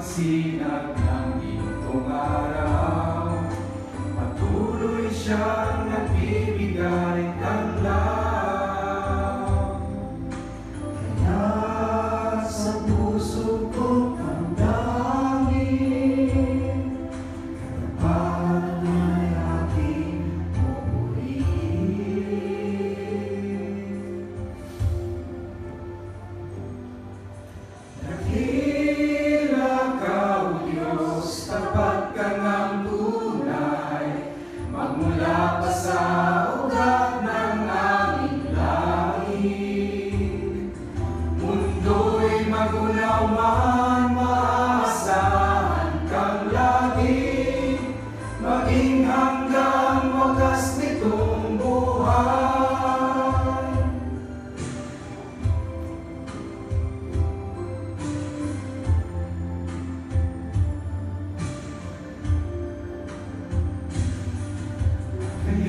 sinag ng itong Patuloy siyang nagbibigay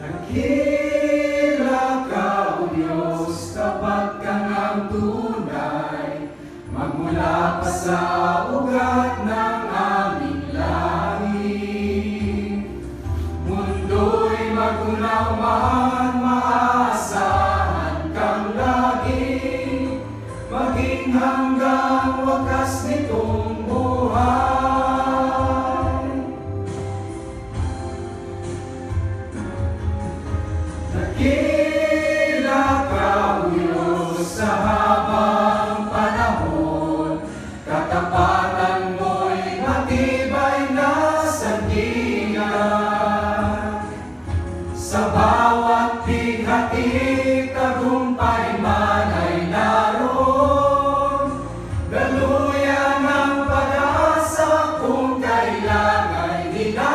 Nakila ka, O Diyos, tapat ka tunay, magmula sa ugat ng did